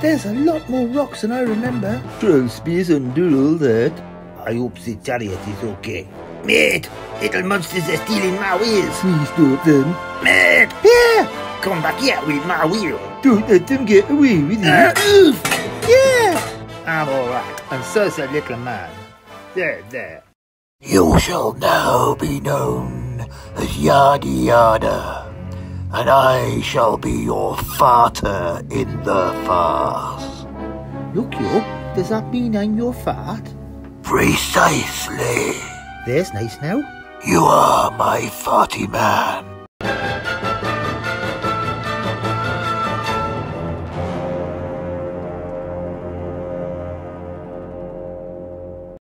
There's a lot more rocks than I remember. Trust me, under all that. I hope the chariot is okay. Mate, little monsters are stealing my wheels. Please don't them. Mate, Yeah! come back here with my wheel. Don't let them get away with it. Uh, oof. Yeah! I'm alright, and so's the little man. There, there. You shall now be known as Yada Yada, and I shall be your farter in the farce. Look, yo, does that mean I'm your fart? Precisely. There's nice now. You are my farty man.